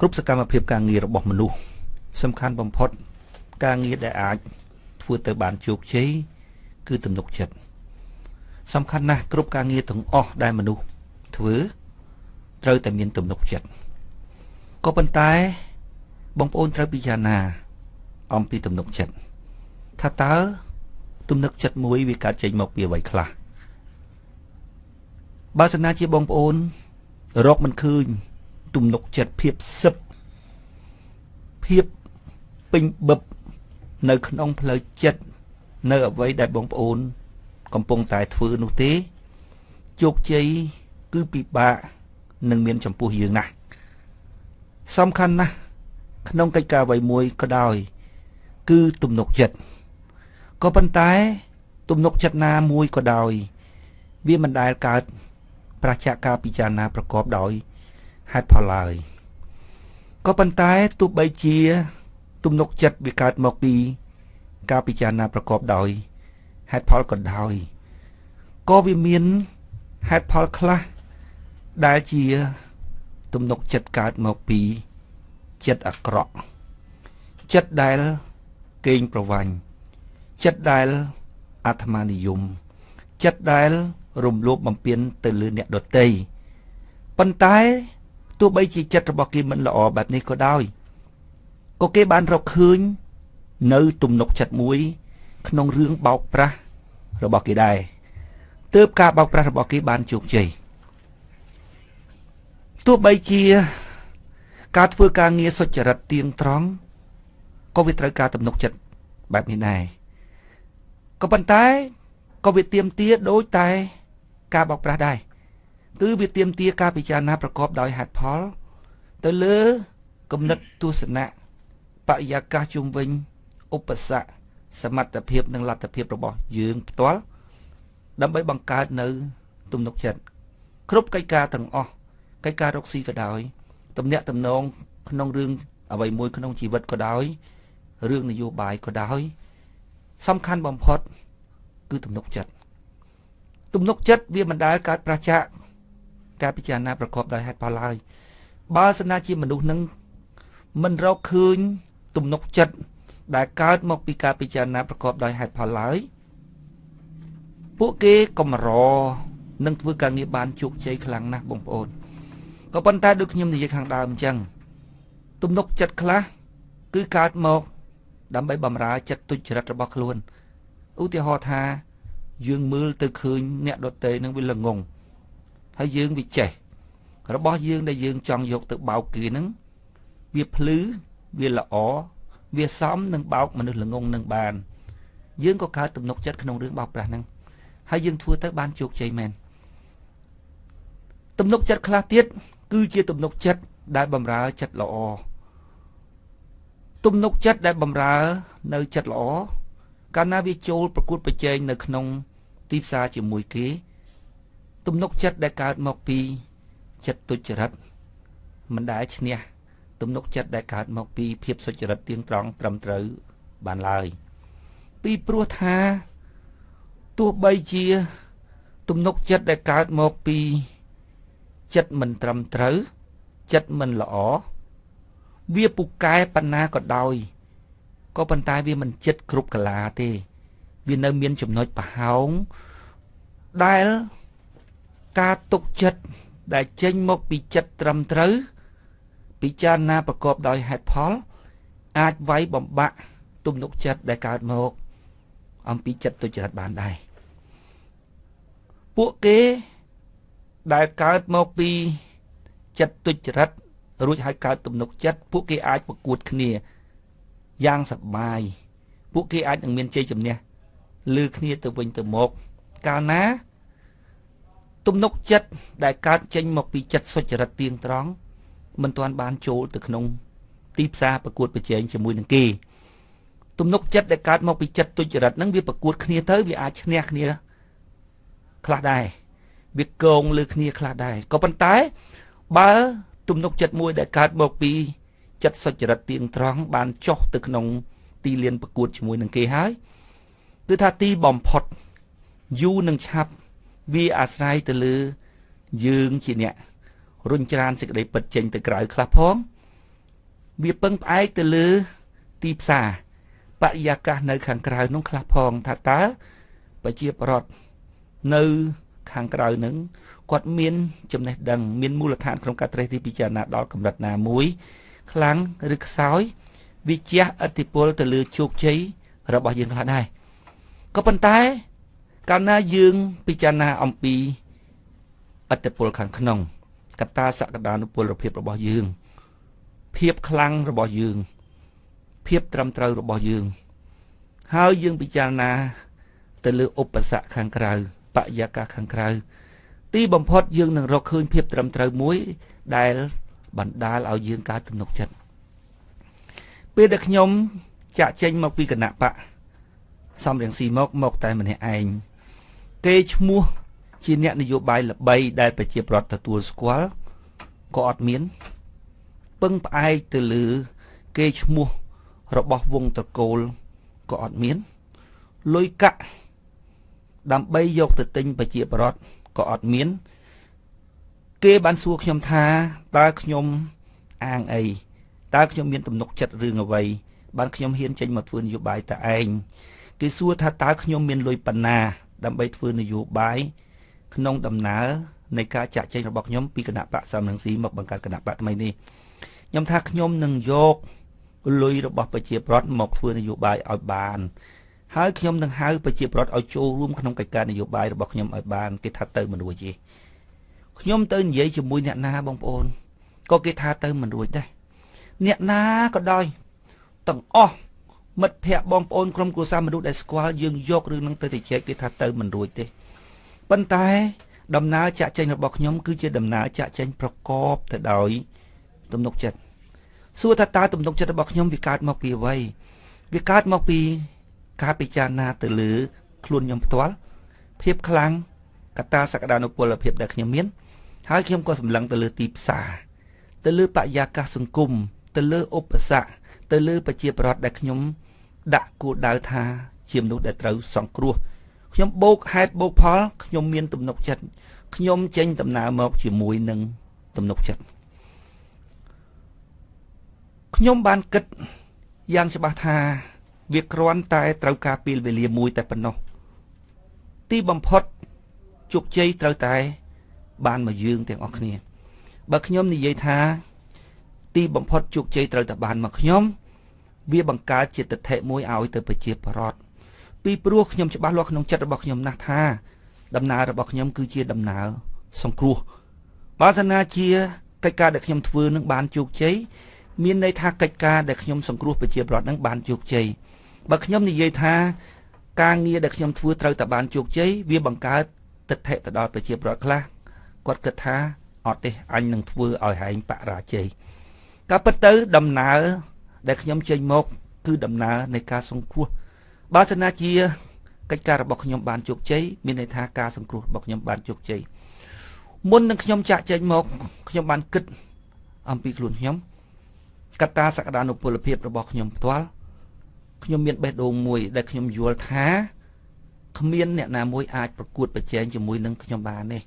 គ្រប់សកម្មភាពការងាររបស់មនុស្សសំខាន់បំផុត ការងារដែលអាចធ្វើទៅបានជោគជ័យគឺទំនុកចិត្តសំខាន់ណាស់គ្រប់ការងារទាំងអស់ដែលមនុស្សធ្វើត្រូវតែមានទំនុកចិត្តក៏ប៉ុន្តែបងប្អូនត្រូវពិចារណាអំពីទំនុកចិត្តថាតើទំនុកចិត្តមួយវាកើតចេញមកពីអ្វីខ្លះបើសិនណាជាបងប្អូនរកមិនឃើញ ទំនុកចិត្តភាពសឹបភាពពេញបឹបនៅក្នុងផ្លូវចិត្តនៅអ្វីដែលបងប្អូន កំពុងតែធ្វើនោះទេជោគជ័យគឺពិបាកនឹងមានចំពោះយើងណាស់សំខាន់ណាស់ក្នុងកិច្ចការអ្វីមួយក៏ដោយ គឺទំនុកចិត្តក៏ប៉ុន្តែ ទំនុកចិត្តណាមួយក៏ដោយ វាមិនដែលកើតប្រជាការពិចារណាប្រកបដោយ ហេតុផលឡើយក៏ប៉ុន្តែទោះបីជា ទំនុកចិត្តវាកើតមកពី ការពិចារណាប្រកបដោយហេតុផលក៏ដោយក៏វាមានហេតុផលខ្លះដែលជា ទំនុកចិត្តកើតមកពីចិត្តអាក្រក់ចិត្តដែលកេងប្រវាញ់ចិត្តដែលអាត្មានិយមចិត្តដែលរំលោភបំពានទៅលើអ្នកដទៃប៉ុន្តែ ទោះបីជាចិត្តរបស់គេមិនល្អបែបនេះក៏ដោយក៏គេបានរកឃើញនៅទំនុកចិត្តមួយ ក្នុងរឿងបោកប្រាស់របស់គេដែរទើបការបោកប្រាស់របស់គេបានជោគជ័យទោះបីជាការធ្វើការងារសុចរិតទៀងត្រង់ក៏វាត្រូវការទំនុកចិត្តបែបនេះដែរក៏ប៉ុន្តែក៏វាទៀមទាដូចតែការបោកប្រាស់ដែរ គឺវាទៀមទាការពិចារណាប្រកបដោយហេតុផល ទៅលើគំនិតទស្សនៈបរិយាកាសជុំវិញឧបសគ្គសមត្ថភាពនិងលទ្ធភាពរបស់យើងផ្ទាល់ដើម្បីបង្កើតនៅ ទំនុកចិត្តគ្រប់កិច្ចការទាំងអស់កិច្ចការរកស៊ីក៏ដោយទំនាក់ទំនងក្នុងរឿងអ្វីមួយក្នុងជីវិតក៏ដោយរឿងនយោបាយក៏ដោយ សំខាន់បំផុត គឺទំនុកចិត្តទំនុកចិត្តវាមិនដែលកើតប្រឆាច ការពិចារណាប្រកបដោយហេតុផលឡើយបើសិនណាជាមនុស្សនឹងមិនរកឃើញទំនុកចិត្តដែលកើតមកពីការពិចារណាប្រកបដោយហេតុផលឡើយពួកគេកម្រនឹងធ្វើការងារបានជោគជ័យខ្លាំងណាស់បងប្អូនក៏ប៉ុន្តែដូចខ្ញុំនិយាយខាងដើមអញ្ចឹងទំនុកចិត្តខ្លះគឺកើតមកដើម្បីបំរើចិត្តទុច្ចរិតរបស់ខ្លួនឧទាហរណ៍ថា យើងមើលទៅឃើញអ្នកដតេនឹងវាល្ងង ហើយយើងវាចេះរបស់យើងដែលយើងចង់យកទៅបោកគេនឹងវាភ្លឺវាល្អវាសមនឹងបោកមនុស្សល្ងងនឹងបាន យើងក៏កើតទំនុកចិត្តក្នុងរឿងបោកប្រាស់ហ្នឹងហើយយើងធ្វើទៅបានជោគជ័យមែនទំនុកចិត្តខ្លះទៀតគឺជាទំនុកចិត្តដែលបំរើចិត្តល្អទំនុកចិត្តដែលបំរើនៅចិត្តល្អកាលណាវាចូលប្រកួតប្រជែងនៅក្នុងទីផ្សារជាមួយគេ ទំនុកចិត្តដែលកើតមកពីចិត្តទុច្ចរិតមិនដែលឈ្នះទំនុកចិត្តដែលកើតមកពីភាពសុចរិតទៀងត្រង់ត្រឹមត្រូវបានឡើយ ពីព្រោះថាទោះបីជា ទំនុកចិត្តដែលកើតមកពីចិត្តមិនត្រឹមត្រូវចិត្តមិនល្អវាពូកែបណ្ណាក៏ដោយក៏ប៉ុន្តែវាមិនចិត្តគ្រប់កលាទេ វានៅមានចំណុចប្រហោងដែល ការទុកចិត្តដែលចេញមកពីចិត្តត្រឹមត្រូវ ពិចារណាប្រកបដោយហេតុផល អាចវាយបំបាក់ទំនុកចិត្តដែលកើតមក អំពីចិត្តទុច្ចរិតបានដែរពួកគេដែលកើតមកពីចិត្តទុច្ចរិតរួចហើយកើតទំនុកចិត្តពួកគេអាចប្រកួតគ្នាយ៉ាងសប្បាយពួកគេអាចនឹងមានជ័យជំនះលើគ្នាទៅវិញទៅមក កាលណា ទំនុកចិត្តដែលកើតចេញមកពីចិត្តសុចរិតទៀងត្រង់មិនទាន់បានចូលទៅក្នុង ទីផ្សារប្រកួតប្រជែងជាមួយនឹងគេទំនុកចិត្តដែលកើតមកពីចិត្តទុច្ចរិតហ្នឹងវាប្រកួតគ្នាទៅវាអាចឈ្នះគ្នាខ្លះដែរវាកងលើគ្នាខ្លះដែរក៏ប៉ុន្តែ បើទំនុកចិត្តមួយដែលកើតមកពីចិត្តសុចរិតទៀងត្រង់បានចុះទៅក្នុង ទីលានប្រកួតជាមួយនឹងគេហើយគឺថាទីបំផុតយូរនឹងឆាប់ វាអាស្រ័យទៅលើយើងជាអ្នករុញច្រានសេចក្តីពិតចេញទៅក្រៅខ្លះផងវាពឹងផ្អែកទៅលើទីផ្សារបរិយាកាសនៅខាងក្រៅនោះខ្លះផងថាតើប្រជាប្រដ្ឋនៅខាងក្រៅនឹងគាត់មានចំណេះដឹងមានមូលដ្ឋានក្នុងការត្រេះរិះពិចារណាដល់កម្រិតណាមួយ ខ្លាំងឬខ្សោយវាជះឥទ្ធិពលទៅលើជោគជ័យរបស់យើងខ្លះដែរក៏ប៉ុន្តែ កាលណាយើងពិចារណាអំពីឥទ្ធិពលខាងក្នុងកត្តាសក្តានុពលភាពរបស់យើង ភាពខ្លាំងរបស់យើង ភាពត្រឹមត្រូវរបស់យើង ហើយយើងពិចារណា ទៅលើឧបសគ្គខាងក្រៅបរិយាកាសខាងក្រៅទីបំផុតយើងនឹងរកឃើញភាពត្រឹមត្រូវមួយដែលបណ្ដាលឲ្យយើងកើតទំនុកចិត្តពេលដែលខ្ញុំចាក់ចេញមកពីគណៈបកសំរៀងស៊ីមកមកតែម្នាក់ឯង គេឈ្មោះជាអ្នកនយោបាយល្បីដែលប្រជាប្រដ្ឋទទួលស្គាល់ក៏អត់មានពឹងផ្អែកទៅលើគេឈ្មោះរបស់វងតកូលក៏អត់មានលុយកាក់ដើម្បីយកទៅទិញប្រជាប្រដ្ឋក៏អត់មាន គេបានសួរខ្ញុំថាតើខ្ញុំអាងអីតើខ្ញុំមានទំនុកចិត្តរឿងអ្វីបានខ្ញុំហ៊ានចេញមកធ្វើនយោបាយតែឯងគេសួរថាតើខ្ញុំមានលុយប៉ុណ្ណា ដើម្បីធ្វើនយោបាយក្នុងដំណើរនៃការចាក់ចែងរបស់ខ្ញុំពីគណៈបកសំនឹងស៊ីមកបង្កើតគណៈបកថ្មីនេះខ្ញុំថាខ្ញុំនឹងយកលុយរបស់ប្រជាប្រដ្ឋមកធ្វើនយោបាយឲ្យបានហើយខ្ញុំនឹងហៅប្រជាប្រដ្ឋឲ្យចូលរួមក្នុងកិច្ចការនយោបាយរបស់ខ្ញុំឲ្យបានគេថាទៅមិនរួចទេខ្ញុំទៅនិយាយជាមួយអ្នកណាបងប្អូនក៏គេថាទៅមិនរួចដែរអ្នកណាក៏ដោយទាំងអស់ មិត្តភ័ក្តិបងប្អូនក្រុមគ្រួសារមនុស្សដែលស្គាល់យើងយករឿងនឹងទៅទៅជែកគេថាទៅមិនរួចទេប៉ុន្តែដំណើរចាក់ចេញរបស់ខ្ញុំគឺជាដំណើរចាក់ចេញប្រកបទៅដោយទំនុកចិត្តសួរថាតើទំនុកចិត្តរបស់ខ្ញុំវាកើតមកពីអ្វីវាកើតមកពីការពិចារណាទៅលើខ្លួនខ្ញុំផ្ទាល់ភាពខ្លាំងកត្តាសក្តានុពលភាពដែលខ្ញុំមានហើយខ្ញុំក៏សម្លឹងទៅលើទីផ្សារទៅលើបរិយាកាសសង្គមទៅលើឧបសគ្គទៅលើប្រជាប្រដ្ឋដែលខ្ញុំ ដាក់គោលដៅថាជាមនុស្សដែលត្រូវសង្គ្រោះខ្ញុំបូកហេតុបូកផលខ្ញុំមានទំនុកចិត្តខ្ញុំចេញដំណើរមកជាមួយនឹងទំនុកចិត្តខ្ញុំបានគិតយ៉ាងច្បាស់ថាវាគ្រាន់តែត្រូវការពេលវេលាមួយតែប៉ុណ្ណោះទីបំផុតជោគជ័យត្រូវតែ បានមកយើងទាំងអស់គ្នា បើខ្ញុំនិយាយថា ទីបំផុតជោគជ័យត្រូវតែបានមកខ្ញុំ វាបង្កើតជាទិដ្ឋិមួយឲ្យទៅប្រជាប្រដ្ឋពីព្រោះខ្ញុំច្បាស់លាស់ក្នុងចិត្តរបស់ខ្ញុំណាស់ថា ដំណើររបស់ខ្ញុំគឺជាដំណើរសង្គ្រោះបើសិនណាជាកិច្ចការដែលខ្ញុំធ្វើនឹងបានជោគជ័យមានន័យថាកិច្ចការដែលខ្ញុំសង្គ្រោះប្រជាប្រដ្ឋនឹងបានជោគជ័យបើខ្ញុំនិយាយថាការងារដែលខ្ញុំធ្វើត្រូវតែបានជោគជ័យវាបង្កើតទិដ្ឋិទៅដល់ប្រជាប្រដ្ឋខ្លះគាត់គិតថាអត់ទេអញនឹងធ្វើឲ្យហែងបរាជ័យការពិតទៅដំណើរ ដែលខ្ញុំចេញមកគឺដំណើរនៃការសង្គ្រោះបើសិនជាកិច្ចការរបស់ខ្ញុំបានជោគជ័យមានន័យថាការសង្គ្រោះរបស់ខ្ញុំបានជោគជ័យមុននឹងខ្ញុំចាក់ចេញមកខ្ញុំបានគិតអំពីខ្លួនខ្ញុំកត្តាសក្តានុពលភាពរបស់ខ្ញុំផ្ទាល់ខ្ញុំមានបេះដូងមួយដែលខ្ញុំយល់ថាគ្មានអ្នកណាមួយអាចប្រកួតប្រជែងជាមួយនឹងខ្ញុំបានទេ